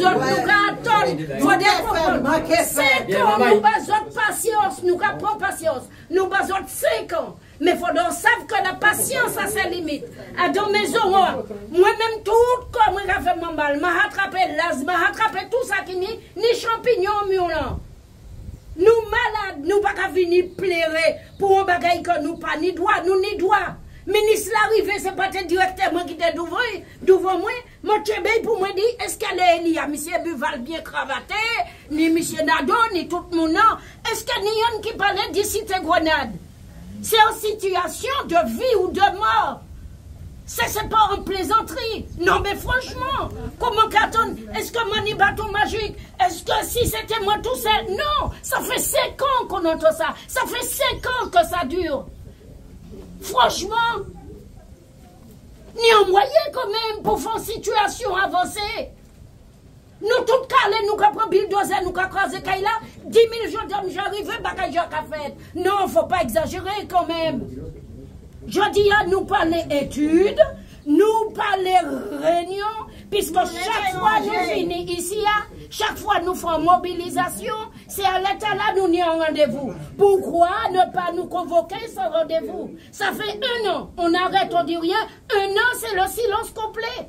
autres, nous attendons. Faut des comprendre. 5 ans, nous besoin de patience. Nous avons patience. Nous besoin de 5 ans. Mais il faut donc savoir que la patience a ses limites. À dans maison, moi-même, tout comme je fait mon mal, m'a rattrapé l'asthme, m'a rattrapé tout ça qui ni, ni champignons, miaulant. Nous malades, nous pas venir pleurer pour un bagage que nous pas ni droit, nous ni droit. Ministre l'arrivée, c'est pas directement qui était devant, devant moi. Moi, tu pour moi dire, est-ce qu'elle est Elia, monsieur Buval bien cravaté, ni monsieur Nado, ni tout le monde, Est-ce qu'il y a qui parlait d'ici tes grenades? C'est en situation de vie ou de mort. C'est pas en plaisanterie. Non, mais franchement, comment carton Est-ce que mon bâton magique? Est-ce que si c'était moi tout seul? Non, ça fait cinq ans qu'on entend ça. Ça fait cinq ans que ça dure. Franchement, ni un moyen quand même pour faire une situation avancée. Nous tous calés, nous avons pris bulldozer, nous avons crasé Kaila. 10 000 gendarmes, j'arrive, bagage à fait. Non, il ne faut pas exagérer quand même. Je dis à nous parler études, nous parler réunions, puisque chaque fois nous finissons ici, chaque fois nous faisons mobilisation, c'est à l'état là nous n'y un rendez-vous. Pourquoi ne pas nous convoquer sans rendez-vous? Ça fait un an, on arrête, on dit rien. Un an, c'est le silence complet.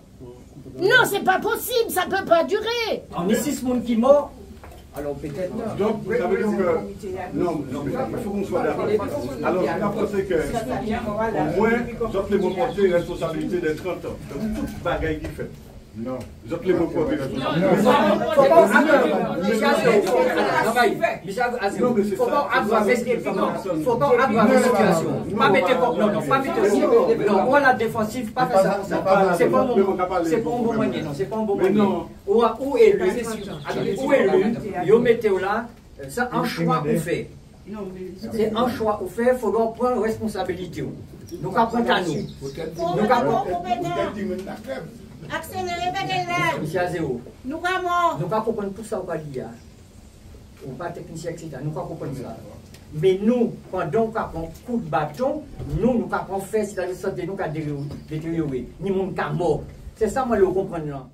Non, c'est pas possible, ça peut pas durer. On est six monde qui mort. Alors peut-être non. Donc, vous savez donc que. Non, non, il faut qu'on soit d'accord. Alors, je pense que, au moins, vous les mots porter responsabilité des 30 ans. Donc, toute bagaille qui fait. Non. Vous appelez mon propre faut pas aggraver faut pas aggraver la situation. Pas mettre non, non, pas mettre non, moi la défensive, pas faire ça C'est pas bon, c'est pas un bon moyen, non, c'est pas un bon moyen. Où, où est le, où est le, yo mettez là, c'est un choix ou fait. C'est un choix ou fait, il faut donc prendre responsabilité. Nous apprenons à nous. Nous apprenons. Akselere bagay la. Misya ze ou. Nou ka moun. Nou ka kopon tout sa ou pa liya. Ou pa teknisyen, etc. Nou ka kopon sa. Men nou, pandan ou ka pon kou de baton, nou nou ka pon fes, la le sote nou ka deteriowe. Ni moun ka mou. Se sa mwen le kompon lan.